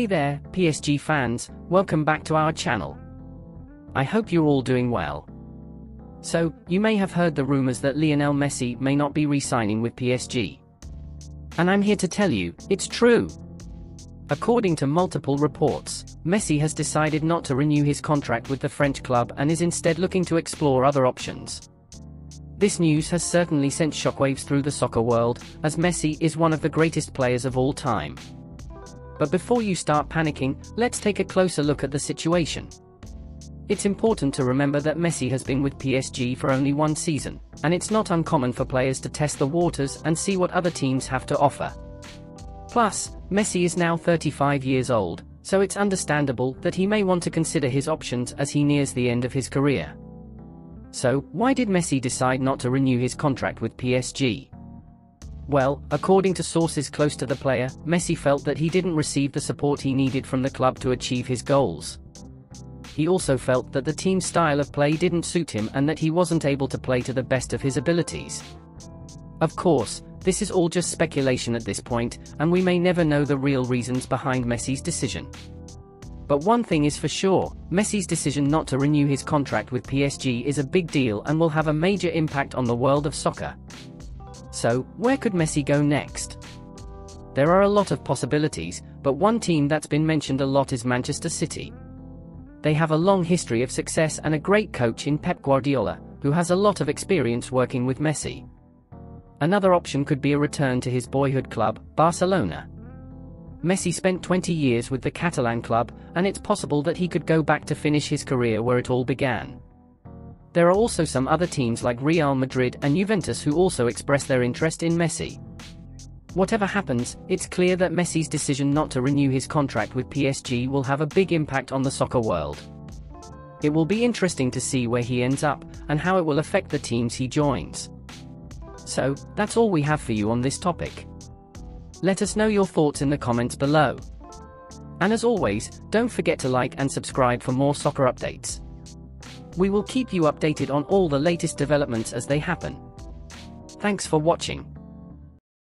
Hey there, PSG fans, welcome back to our channel. I hope you're all doing well. So, you may have heard the rumors that Lionel Messi may not be re-signing with PSG. And I'm here to tell you, it's true. According to multiple reports, Messi has decided not to renew his contract with the French club and is instead looking to explore other options. This news has certainly sent shockwaves through the soccer world, as Messi is one of the greatest players of all time. But before you start panicking, let's take a closer look at the situation. It's important to remember that Messi has been with PSG for only one season, and it's not uncommon for players to test the waters and see what other teams have to offer. Plus, Messi is now 35 years old, so it's understandable that he may want to consider his options as he nears the end of his career. So, why did Messi decide not to renew his contract with PSG? Well, according to sources close to the player, Messi felt that he didn't receive the support he needed from the club to achieve his goals he also felt that the team's style of play didn't suit him and that he wasn't able to play to the best of his abilities. Of course, this is all just speculation at this point, and we may never know the real reasons behind Messi's decision. But one thing is for sure, Messi's decision not to renew his contract with PSG is a big deal and will have a major impact on the world of soccer. So, where could Messi go next? There are a lot of possibilities, but one team that's been mentioned a lot is Manchester City. They have a long history of success and a great coach in Pep Guardiola, who has a lot of experience working with Messi. Another option could be a return to his boyhood club, Barcelona. Messi spent 20 years with the Catalan club, and it's possible that he could go back to finish his career where it all began. There are also some other teams like Real Madrid and Juventus who also express their interest in Messi. Whatever happens, it's clear that Messi's decision not to renew his contract with PSG will have a big impact on the soccer world. It will be interesting to see where he ends up, and how it will affect the teams he joins. So, that's all we have for you on this topic. Let us know your thoughts in the comments below. And as always, don't forget to like and subscribe for more soccer updates. We will keep you updated on all the latest developments as they happen. Thanks for watching.